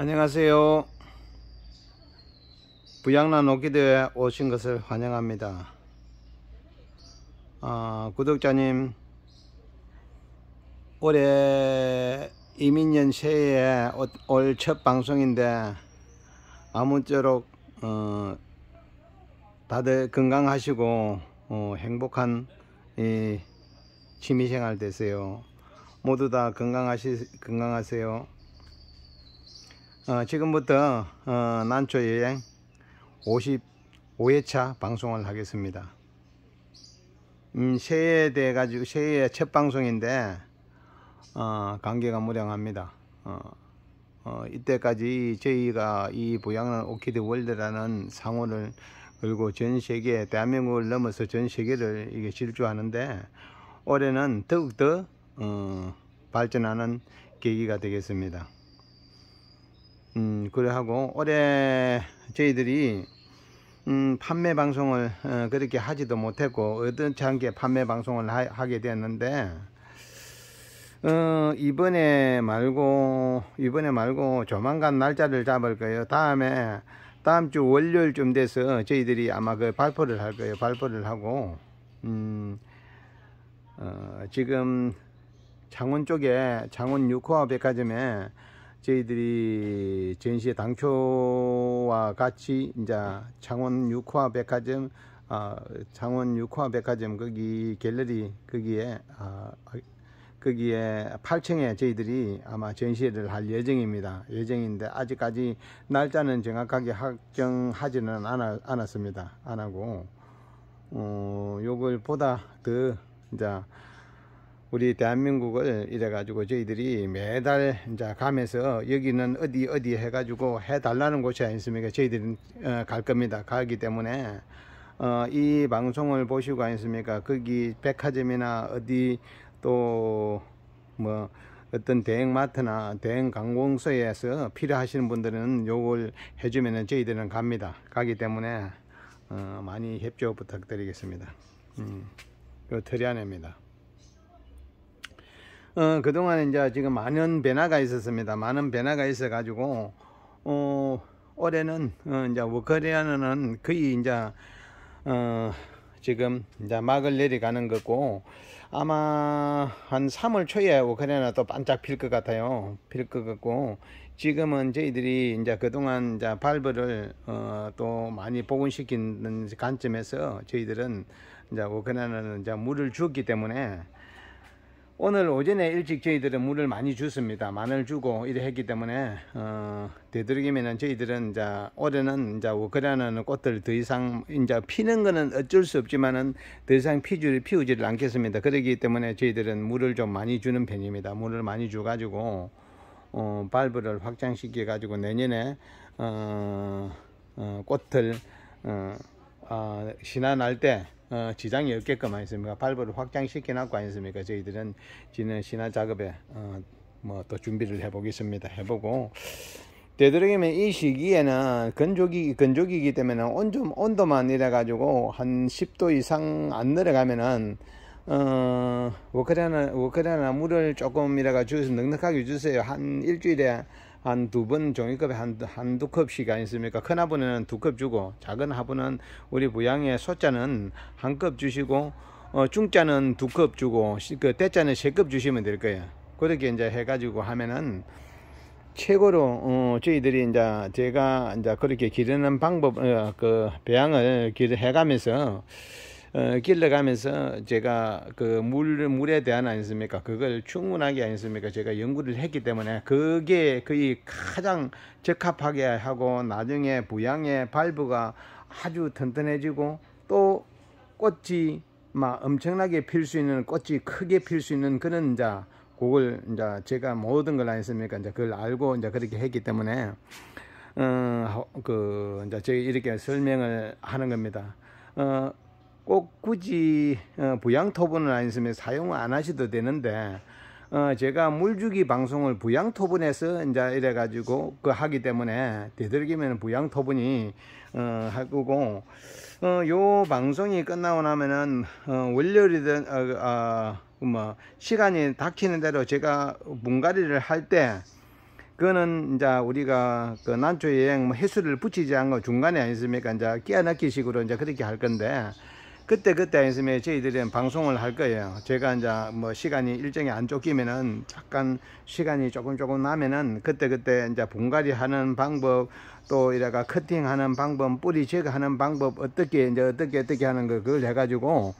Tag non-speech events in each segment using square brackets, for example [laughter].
안녕하세요. 부양란 오키드에 오신 것을 환영합니다. 어, 구독자님, 올해 이민년 새해에 올 첫 방송인데 아무쪼록 어, 다들 건강하시고 어, 행복한 이 취미생활 되세요. 모두 다 건강하시 건강하세요. 어, 지금부터 어, 난초 여행 55회차 방송을 하겠습니다. 음, 새해에 대해 가지고 새해 첫 방송인데 어, 관계가 무량합니다. 어, 어, 이때까지 저희가 이 보양은 오키드 월드라는 상호를 그리고 전 세계 대한민국을 넘어서 전 세계를 이게 질주하는데 올해는 더욱더 어, 발전하는 계기가 되겠습니다. 음, 그래 하고 올해 저희들이 음, 판매 방송을 어, 그렇게 하지도 못했고 어떤 않게 판매 방송을 하, 게 되었는데 어, 이번에 말고 이번에 말고 조만간 날짜를 잡을 거예요. 다음에 다음 주 월요일쯤 돼서 저희들이 아마 그 발표를 할 거예요. 발표를 하고 음, 어, 지금 창원 쪽에 창원 6호화 백화점에 저희들이 전시회 당초와 같이 이제 창원 6화 백화점 어, 창원 6화 백화점 거기 갤러리 거기에 어, 거기에 8층에 저희들이 아마 전시회를 할 예정입니다. 예정인데 아직까지 날짜는 정확하게 확정하지는 않았습니다. 안 하고 어, 요걸 보다 더 이제 우리 대한민국을 이래가지고 저희들이 매달 이제 가면서 여기는 어디 어디 해가지고 해달라는 곳이 아니습니까? 저희들은 어, 갈 겁니다. 가기 때문에 어, 이 방송을 보시고 아니습니까? 거기 백화점이나 어디 또 뭐 어떤 대행마트나 대행관공서에서 필요하시는 분들은 요걸 해주면은 저희들은 갑니다. 가기 때문에 어, 많이 협조 부탁드리겠습니다. 음, 요 터리안입니다. 어, 그동안 이제 지금 많은 변화가 있었습니다. 많은 변화가 있어 가지고 어, 올해는 어, 이제 워커리아는 거의 이제 어, 지금 이제 막을 내려가는 거고 아마 한 3월 초에 우크라이나 또 반짝 필 것 같아요. 필 것 같고 지금은 저희들이 이제 그동안 이제 발브를 어, 또 많이 복원시키는 관점에서 저희들은 이제 우크라이나는 이제 물을 주었기 때문에 오늘 오전에 일찍 저희들은 물을 많이 줬습니다. 마늘 주고 이래 했기 때문에 어, 되도록이면 저희들은 이제 올해는 이제 우크라이나는 꽃들 더 이상 이제 피는 거는 어쩔 수 없지만은 더 이상 피주를 피우지를 않겠습니다. 그러기 때문에 저희들은 물을 좀 많이 주는 편입니다. 물을 많이 줘 가지고 어, 발브를 확장시켜 가지고 내년에 어, 어, 꽃들 어, 어, 신화 날 때 어, 지장이 없게끔 아니습니까? 발부를 확장시켜 놨고 아니습니까? 저희들은 지는 신화 작업에 어, 뭐 또 준비를 해 보겠습니다. 해보고 되도록이면 이 시기에는 건조기 건조기이기 때문에 온좀 온도만 이래 가지고 한 10도 이상 안 내려가면은 어 우크라이나 우크라이나 물을 조금 이래가 주서 넉넉하게 주세요. 한 일주일에 한 두 번 종이컵에 한, 한 두 컵씩 아니습니까? 큰 화분에는 두 컵 주고, 작은 화분은 우리 부양의 소자는 한 컵 주시고, 어, 중자는 두 컵 주고, 그 대자는 세 컵 주시면 될 거예요. 그렇게 이제 해가지고 하면은, 최고로, 어, 저희들이 이제 제가 이제 그렇게 기르는 방법, 어, 그 배양을 기르 해가면서, 어, 길러가면서 제가 그 물, 물에 대한 아니습니까? 그걸 충분하게 아니습니까? 제가 연구를 했기 때문에 그게 거의 가장 적합하게 하고 나중에 부양의 발부가 아주 튼튼해지고 또 꽃이 막 엄청나게 필 수 있는 꽃이 크게 필 수 있는 그런 자 그걸 이제 제가 모든 걸 아니습니까? 이제 그걸 알고 이제 그렇게 했기 때문에 어그 이제 저희 이렇게 설명을 하는 겁니다. 어 꼭 굳이 어, 부양 토분을 아니으면 사용 안 하셔도 되는데 어, 제가 물주기 방송을 부양토분에서 이제 이래 가지고 그 하기 때문에 되도록이면 부양토분이 어, 하고 어, 요 방송이 끝나고 나면은 어, 월요일이든 어, 어, 뭐 시간이 닥치는 대로 제가 분갈이를 할 때 그거는 이제 우리가 그 난초 여행 뭐 해수를 붙이지 않고 중간에 아니습니까? 이제 끼어 넣기식으로 이제 그렇게 할 건데 그때 그때 아니으면 저희들은 방송을 할 거예요. 제가 이제 뭐 시간이 일정이 안 쫓기면은 잠깐 시간이 조금 조금 나면은 그때 그때 이제 분갈이 하는 방법 또 이래가 커팅하는 방법 뿌리 제거하는 방법 어떻게 이제 어떻게 어떻게 하는 거 그걸 해가지고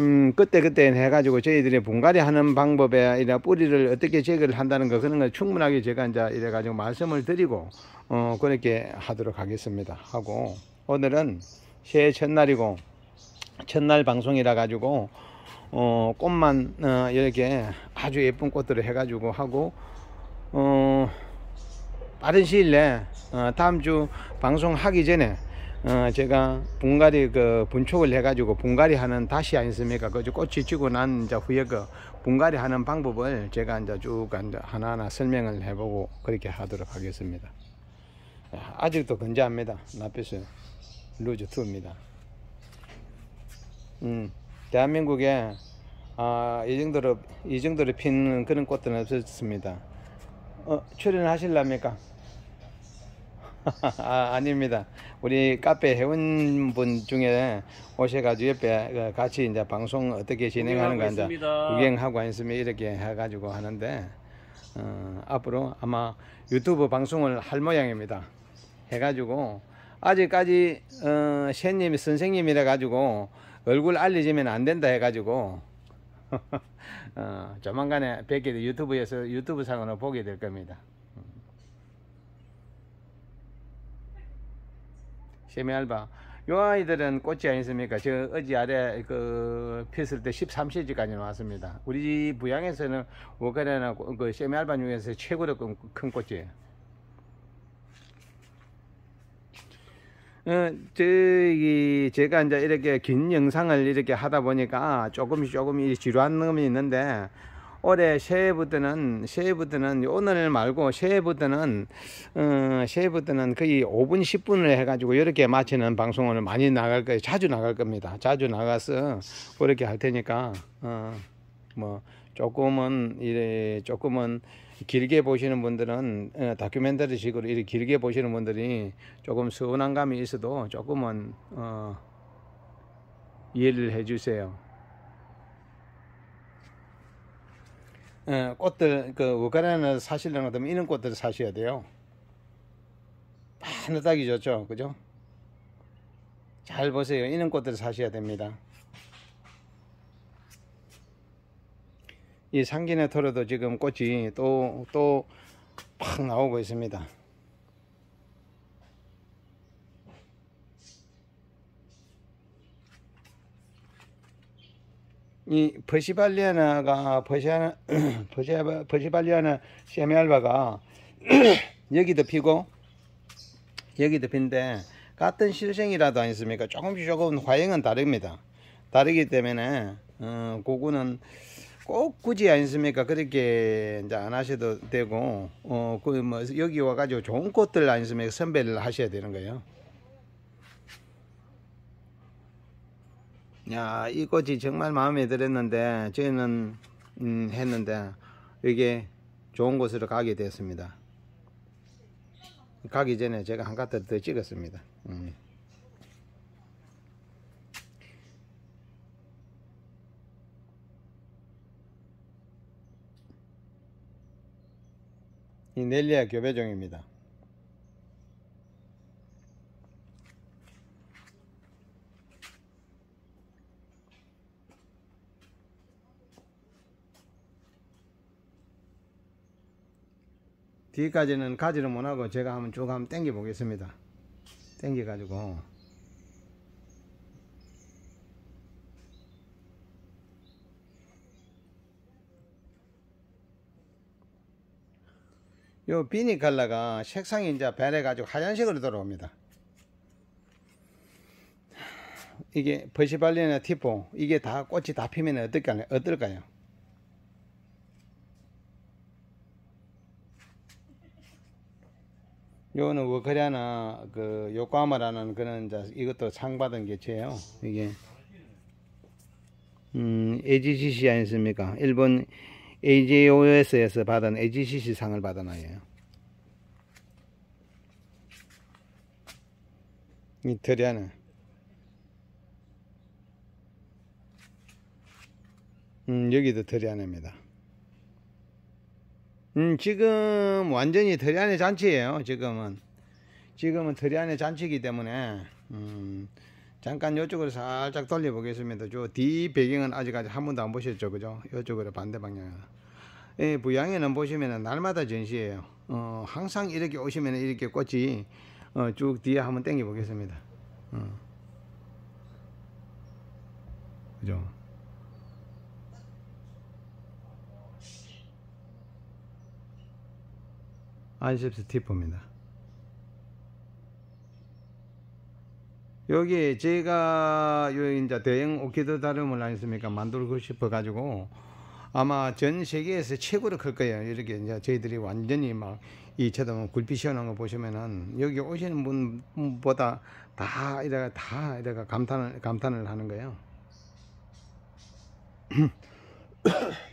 음, 그때 그때 해가지고 저희들이 분갈이 하는 방법에 이래 뿌리를 어떻게 제거를 한다는 거 그런 걸 충분하게 제가 이제 이래가지고 말씀을 드리고, 어, 그렇게 하도록 하겠습니다. 하고, 오늘은 새해 첫날이고, 첫날 방송이라 가지고, 어, 꽃만, 어, 이렇게 아주 예쁜 꽃들을 해가지고 하고, 어, 빠른 시일 내에, 어, 다음 주 방송하기 전에, 어, 제가 분갈이 그 분촉을 해가지고 분갈이 하는 다시 아니습니까? 그 꽃이 지고 난 이제 후에 그 분갈이 하는 방법을 제가 이제 쭉 이제 하나하나 설명을 해보고 그렇게 하도록 하겠습니다. 아직도 건재합니다. 나피스 루즈 2입니다. 음, 대한민국에 아, 이 정도로 이 정도로 핀 그런 꽃들은 없었습니다. 어, 출연하실랍니까? [laughs] 아, 아닙니다. 우리 카페 회원분 중에 오셔가지고 옆에 그 같이 이제 방송 어떻게 진행하는가 이제 구경하고 있으면 이렇게 해가지고 하는데 어, 앞으로 아마 유튜브 방송을 할 모양입니다. 해가지고 아직까지 어, 셰님 선생님이라 가지고 얼굴 알려지면 안 된다 해가지고 [laughs] 어, 조만간에 뵙게 돼 유튜브에서 유튜브 상으로 보게 될 겁니다. 세미알바 요 아이들은 꽃이 아니습니까? 저 어지 아래 그 폈을 때 13cm까지 나왔습니다. 우리 부양에서는 워카레나 그 세미알바 중에서 최고로 큰 꽃이에요. 어, 저기 제가 이제 이렇게 긴 영상을 이렇게 하다 보니까 조금씩 조금 지루한 놈이 있는데 올해 새해부터는 새해부터는 오늘 말고 새해부터는 어, 새해부터는 거의 5분 10분을 해가지고 이렇게 마치는 방송을 많이 나갈 거예요. 자주 나갈 겁니다. 자주 나가서 그렇게 할 테니까 어, 뭐 조금은 이래 조금은 길게 보시는 분들은 어, 다큐멘터리 식으로 이렇게 길게 보시는 분들이 조금 서운한 감이 있어도 조금은 어, 이해를 해 주세요. 어, 꽃들 그 우크라이나 사시려면 이런 꽃들을 사셔야 돼요. 하늘따기 좋죠, 그죠? 잘 보세요. 이런 꽃들을 사셔야 됩니다. 이 상기네 토로도 지금 꽃이 또 또 팍 나오고 있습니다. 이 버시발리아나가 버시아나 [clears throat] 버시아 버시발리아나 세미알바가 [clears throat] 여기도 피고 여기도 핀데 같은 실생이라도 아니습니까? 조금씩 조금 화형은 다릅니다. 다르기 때문에 어, 그거는 꼭 굳이 아니습니까? 그렇게 이제 안 하셔도 되고 어 그 뭐 여기 와가지고 좋은 꽃들 아니습니까? 선별을 하셔야 되는 거예요. 야, 이 꽃이 정말 마음에 들었는데, 저희는, 음, 했는데, 이게 좋은 곳으로 가게 되었습니다. 가기 전에 제가 한 카트 더 찍었습니다. 음. 이 넬리아 교배종입니다. 뒤까지는 가지를 못하고 제가 한번 쭉 한번 당겨 보겠습니다 당겨 가지고 요 비니 컬러가 색상이 이제 변해 가지고 하얀색으로 들어옵니다 이게 버시발리나 티포 이게 다 꽃이 다 피면 어떨까요? 어떨까요? 요거는 워커리아나 그 요코하마라는 그런 이제 이것도 상 받은 개체예요. 이게 음 AGCC 아니습니까? 일본 AJOS에서 받은 AGCC 상을 받은 아이예요. 이태리아는 음, 여기도 드리안입니다. 음, 지금 완전히 드리안의 잔치예요. 지금은 지금은 드리안의 잔치이기 때문에 음, 잠깐 이쪽으로 살짝 돌려보겠습니다. 저 뒤 배경은 아직까지 한 번도 안 보셨죠, 그죠? 이쪽으로 반대 방향. 예, 부양에는 보시면은 날마다 전시예요. 어, 항상 이렇게 오시면 이렇게 꽃이 어, 쭉 뒤에 한번 당겨 보겠습니다. 어. 그죠? 아이셉스 티프입니다. 여기 제가 요 이제 대형 오키드 다름을 아니습니까 만들고 싶어 가지고 아마 전 세계에서 최고로 클 거예요. 이렇게 이제 저희들이 완전히 막이 쳐다보면 굴빛 시원한 거 보시면은 여기 오시는 분보다 다 이래가 다 이래가 감탄을 감탄을 하는 거예요. [clears throat] [coughs]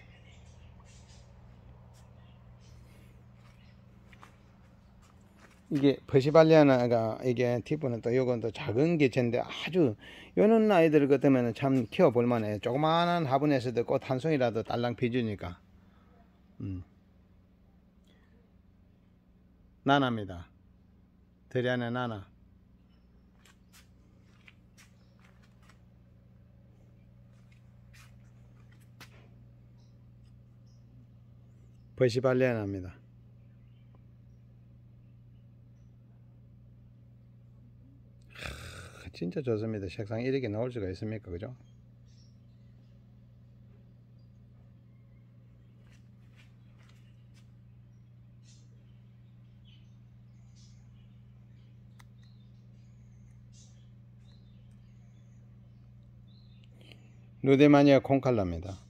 이게 퍼시발리아나가 이게 티프는 또 요건 또 작은 개체인데 아주 요런 아이들 같으면 참 키워볼 만해. 조그마한 화분에서도 꽃 한 송이라도 딸랑 피주니까. 음. 나나입니다. 드리안의 나나. 버시발리아나입니다 진짜 좋습니다. 색상 이렇게 나올 수가 있습니까? 그죠? 루데마니아 콩칼라입니다.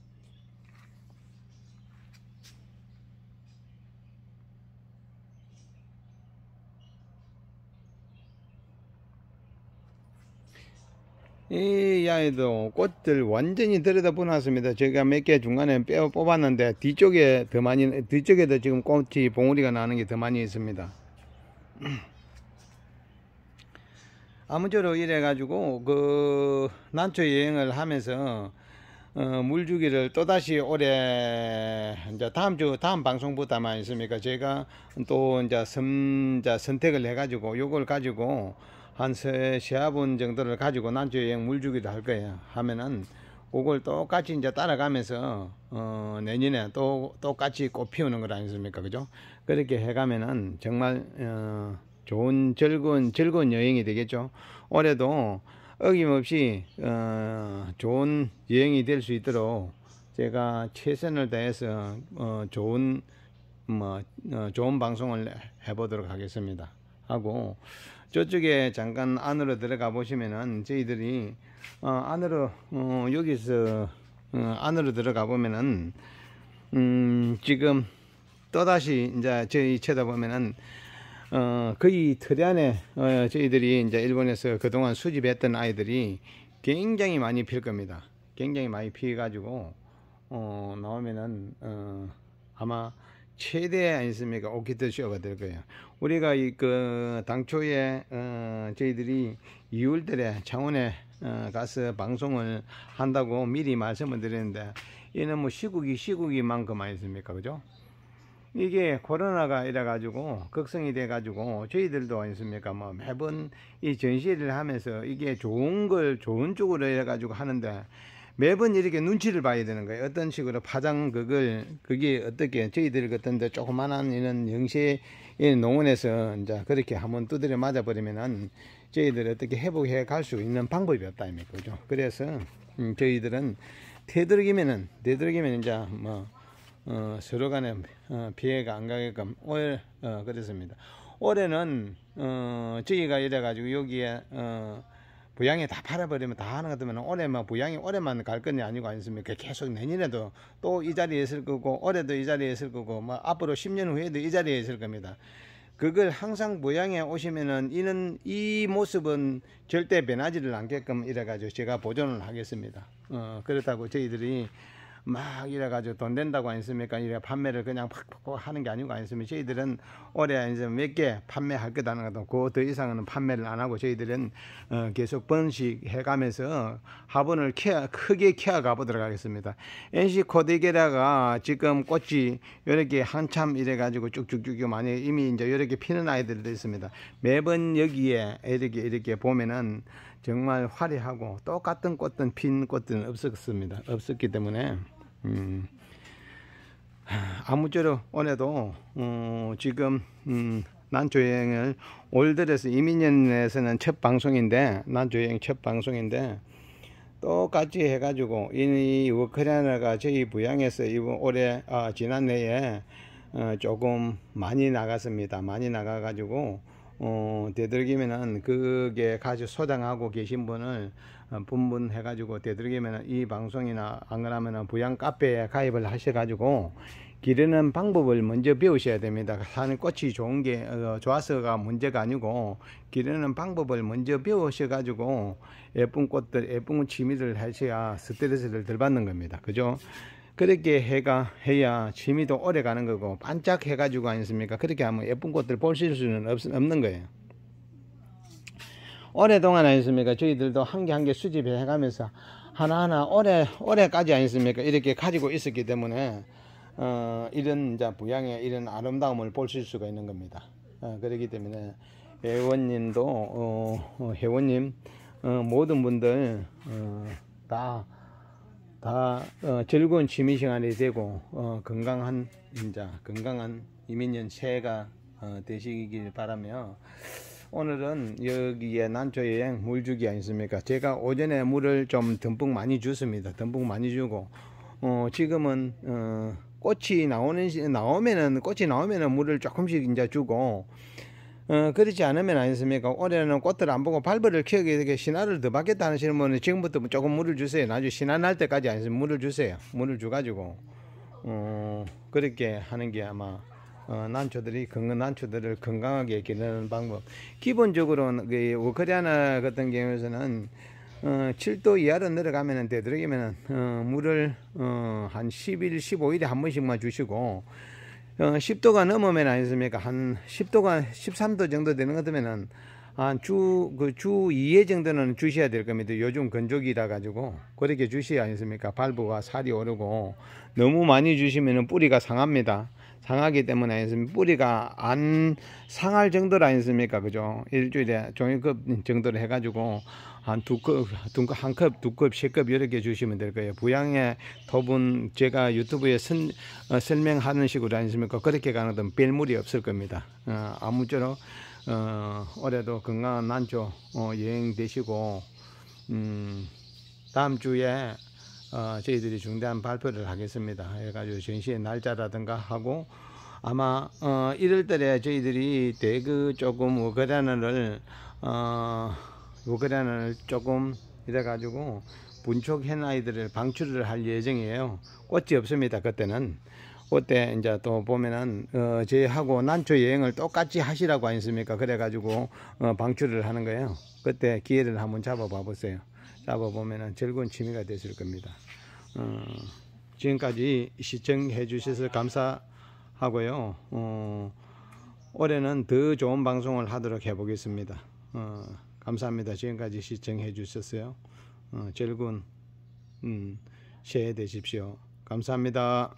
이 아이도 꽃들 완전히 들여다보놨습니다. 제가 몇 개 중간에 빼어 뽑았는데 뒤쪽에 더 많이 뒤쪽에도 지금 꽃이 봉우리가 나는 게 더 많이 있습니다. [clears throat] 아무쪼록 이래 가지고 그 난초 여행을 하면서 어, 물주기를 또다시 올해 이제 다음 주 다음 방송부터만 있습니까 제가 또 이제 선, 선택을 해 가지고 요걸 가지고 한 세, 세분 정도를 가지고 난주 여행 물주기도 할 거예요. 하면은 그걸 똑같이 이제 따라가면서 어, 내년에 또 똑같이 꽃 피우는 거 아니겠습니까? 그죠? 그렇게 해가면은 정말 어, 좋은 즐거운 즐거운 여행이 되겠죠. 올해도 어김없이 어, 좋은 여행이 될 수 있도록 제가 최선을 다해서 어, 좋은 뭐 어, 좋은 방송을 해보도록 하겠습니다. 하고 저쪽에 잠깐 안으로 들어가 보시면은 저희들이 어, 안으로 어, 여기서 어, 안으로 들어가 보면은 음, 지금 또다시 이제 저희 쳐다보면은 어, 거의 틀 안에 어, 저희들이 이제 일본에서 그동안 수집했던 아이들이 굉장히 많이 필 겁니다. 굉장히 많이 피해 가지고 어, 나오면은 어, 아마 최대 아니습니까 오키드 쇼가 될 거예요. 우리가 이 그 당초에 어, 저희들이 2월달에 창원에 어, 가서 방송을 한다고 미리 말씀을 드렸는데 이는 뭐 시국이 시국이만큼 아니습니까 그죠? 이게 코로나가 이래 가지고 극성이 돼 가지고 저희들도 아니습니까 뭐 매번 이 전시를 하면서 이게 좋은 걸 좋은 쪽으로 해 가지고 하는데 매번 이렇게 눈치를 봐야 되는 거예요. 어떤 식으로 파장 그걸 그게 어떻게 저희들 같은데 조그만한 이런 영세 농원에서 이제 그렇게 한번 두드려 맞아 버리면은 저희들 어떻게 회복해 갈 수 있는 방법이 없다 입니까 그죠? 그래서 음, 저희들은 되도록이면은 되도록이면 이제 뭐 어, 서로 간에 어, 피해가 안 가게끔 올 어, 그랬습니다. 올해는 어, 저희가 이래 가지고 여기에 어, 부양이 다 팔아버리면 다 하는 것 같으면 올해만 부양이 올해만 갈 건이 아니고 아니습니까? 계속 내년에도 또 이 자리에 있을 거고 올해도 이 자리에 있을 거고 뭐 앞으로 10년 후에도 이 자리에 있을 겁니다. 그걸 항상 부양에 오시면은 이는 이 모습은 절대 변하지를 않게끔 이래 가지고 제가 보존을 하겠습니다. 어, 그렇다고 저희들이 막 이래가지고 돈 된다고 아니습니까? 이래 판매를 그냥 팍팍 하는 게 아니고 아니습니까? 저희들은 올해 이제 몇 개 판매할 거다는 것도 그더 이상은 판매를 안 하고 저희들은 어 계속 번식해 가면서 화분을 키워, 크게 키워 가보도록 하겠습니다. NC 코디게라가 지금 꽃이 이렇게 한참 이래가지고 쭉쭉쭉 많이 이미 이제 이렇게 피는 아이들도 있습니다. 매번 여기에 이렇게 이렇게 보면은 정말 화려하고 똑같은 꽃든 핀 꽃들은 없었습니다. 없었기 때문에 음, 아무쪼록 올해도 어, 지금 음, 난조여행을 올 들어서 이민년에서는 첫 방송인데 난조여행 첫 방송인데 똑같이 해가지고 이 워크레너가 저희 부양에서 이번 올해 아, 지난해에 어, 조금 많이 나갔습니다. 많이 나가가지고 어, 되도록이면은 그게 가지고 소장하고 계신 분을 어, 분분해 가지고 되도록이면은 이 방송이나 안 그러면은 부양 카페에 가입을 하셔 가지고 기르는 방법을 먼저 배우셔야 됩니다. 사는 꽃이 좋은 게 어, 좋아서가 문제가 아니고 기르는 방법을 먼저 배우셔 가지고 예쁜 꽃들 예쁜 취미를 하셔야 스트레스를 덜 받는 겁니다. 그죠? 그렇게 해가 해야 취미도 오래 가는 거고 반짝 해가지고 아니습니까? 그렇게 하면 예쁜 꽃들 보실 수는 없, 없는 거예요. 오래동안 아니습니까? 저희들도 한 개 한 개 수집해 가면서 하나하나 오래 오래까지 아니습니까? 이렇게 가지고 있었기 때문에 어, 이런 이제 부양의 이런 아름다움을 보실 수가 있는 겁니다. 어, 그렇기 때문에 회원님도 어, 어 회원님 어, 모든 분들 어, 다 다 어, 즐거운 취미 시간이 되고 어, 건강한 인자 건강한 이민년 새해가 어, 되시길 바라며 오늘은 여기에 난초 여행 물주기 아니습니까? 제가 오전에 물을 좀 듬뿍 많이 줬습니다. 듬뿍 많이 주고 어, 지금은 어, 꽃이 나오는 나오면은 꽃이 나오면은 물을 조금씩 이제 주고 어, 그렇지 않으면 아니습니까? 올해는 꽃들 안 보고 발벌을 키우게 되게 신화를 더 받겠다 하시는 분은 지금부터 조금 물을 주세요. 나중에 신화 날 때까지 아니으면 물을 주세요. 물을 줘가지고, 어, 그렇게 하는 게 아마, 어, 난초들이, 건강 난초들을 건강하게 기르는 방법. 기본적으로, 그, 우크리아나 같은 경우에서는, 어, 7도 이하로 내려가면은 되도록이면은, 어, 물을, 어, 한 10일, 15일에 한 번씩만 주시고, 어, 10도가 넘으면 아니습니까? 한 10도가 13도 정도 되는 것 같으면은 한 주, 그주 2회 정도는 주셔야 될 겁니다. 요즘 건조기라 가지고 그렇게 주셔야 아니습니까? 발부가 살이 오르고 너무 많이 주시면은 뿌리가 상합니다. 상하기 때문에 아니습니까? 뿌리가 안 상할 정도로 아니습니까? 그죠? 일주일에 종이컵 정도로 해가지고 한 두 컵, 두 컵, 한 컵, 두 컵, 세컵 이렇게 주시면 될 거예요. 부양의 톱은 제가 유튜브에 선, 어, 설명하는 식으로 아니십니까? 그렇게 가는 건 뺄물이 없을 겁니다. 어, 아무쪼록 어, 올해도 건강한 난조 어, 여행 되시고 음, 다음 주에 어, 저희들이 중대한 발표를 하겠습니다. 해가지고 전시의 날짜라든가 하고 아마 어, 1월달에 저희들이 대그 조금 우크라이나를 어, 우크라이나를 조금 이래가지고 분촉한 아이들을 방출을 할 예정이에요. 꽃이 없습니다. 그때는. 그때 이제 또 보면은 어 저희하고 난초 여행을 똑같이 하시라고 아니습니까? 그래가지고 어 방출을 하는 거예요. 그때 기회를 한번 잡아봐 보세요. 잡아보면은 즐거운 취미가 되실 겁니다. 어 지금까지 시청해 주셔서 감사하고요. 어 올해는 더 좋은 방송을 하도록 해보겠습니다. 어 감사합니다. 지금까지 시청해 주셨어요. 어, 즐거운 음, 새해 되십시오. 감사합니다.